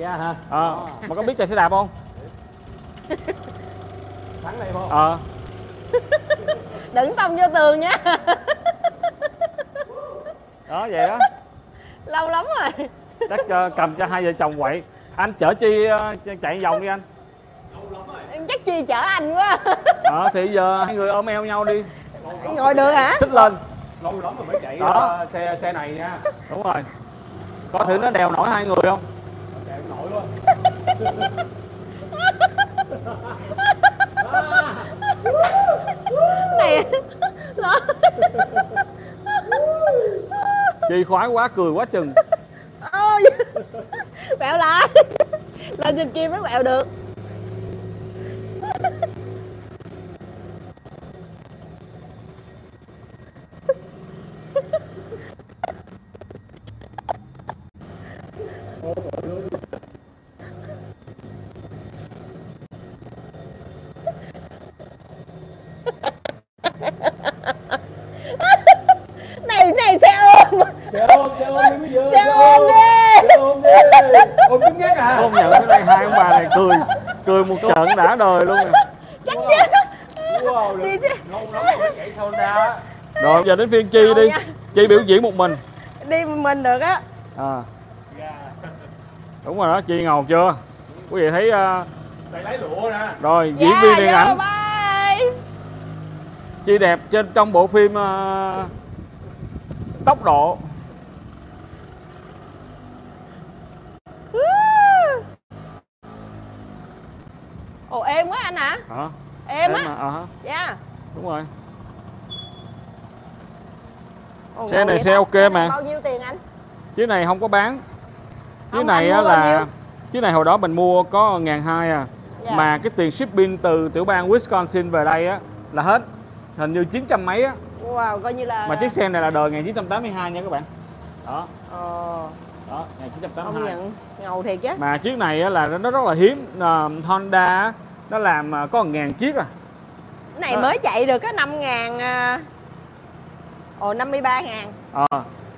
Dạ hả? ờ mà có biết chạy xe đạp không? Thắng này không? ờ. Đừng tông vô tường nha đó vậy đó. Lâu lắm rồi. Chắc ờ, cầm cho hai vợ chồng quậy. Anh chở chi ờ, chạy vòng đi anh. Em chắc chi chở anh quá. Ờ thì giờ hai người ôm eo nhau đi. Ngồi được hả? Xích lên. Lâu lắm rồi mới chạy Đó. ờ, xe xe này nha. đúng rồi. Coi thử nó đèo nổi hai người không Chạy không nổi luôn. Này chi khoái quá cười quá chừng. Ôi. Quẹo lại lên trên kia mới quẹo được này này xe ôm Xe ôm, xe ôm đi bây giờ. Xe ôm đi. Xe ôm đi. Ôm cứng nhắc à? công nhận cái đây hai ông bà này cười cười một trận đã đời luôn nè chắc chứ Wow, Đi xe- Lâu lắm chạy Honda. rồi giờ đến phiên chi Đâu đi nha. chi biểu diễn một mình đi một mình được á à Dạ. đúng rồi đó chi ngầu chưa quý vị thấy Tay lái lụa nè. rồi diễn Dạ, viên điện ảnh chi đẹp trên trong bộ phim ờ, tốc độ. Ồ êm quá anh hả hả? Êm Thế á. mà, ờ hả, dạ. Đúng rồi. Ồ, Xe này xe ok mà. bao nhiêu tiền anh? Chiếc này không có bán. Chiếc này á là chiếc này hồi đó mình mua có ngàn hai à. Dạ. mà cái tiền shipping từ tiểu bang Wisconsin về đây á là hết hình như 900 mấy á. Wow coi như là mà chiếc xe này là đời 1982 nha các bạn. Đó. Ờ. Đó công 1982 nhận ngầu thiệt chứ. Mà chiếc này á là nó rất là hiếm. Ờ, Honda á, nó làm ờ, có 1.000 chiếc à. Cái này Đó. mới chạy được có 5 ngàn à. ồ 53 ngàn. Ờ,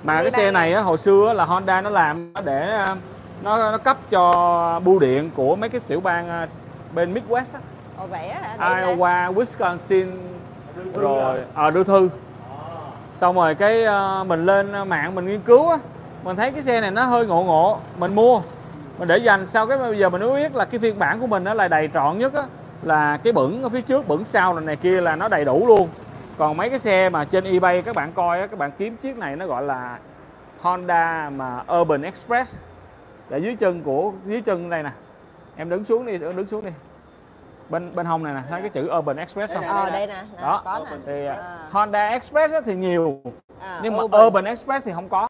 mà cái 53 xe này á, hồi xưa á, là Honda nó làm để ờ, nó nó cấp cho bưu điện của mấy cái tiểu bang ờ, bên Midwest á, ồ vậy á. Iowa, Wisconsin rồi ờ rồi à? đưa thư. Xong rồi cái à, mình lên mạng mình nghiên cứu á mình thấy cái xe này nó hơi ngộ ngộ mình mua. Mình để dành sau cái bây giờ mình mới biết là cái phiên bản của mình nó là đầy trọn nhất á là cái bửng ở phía trước bửng sau này, này kia là nó đầy đủ luôn. Còn mấy cái xe mà trên eBay các bạn coi á các bạn kiếm chiếc này nó gọi là Honda mà Urban Express. Là dưới chân của dưới chân đây nè. Em đứng xuống đi đứng xuống đi bên bên hông này nè thấy cái chữ Urban Express không ờ đây nè Đó. có nè thì À. Honda Express thì nhiều À, nhưng mà Urban. Urban Express thì không có